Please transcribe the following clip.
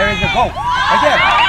There is the goal. Right.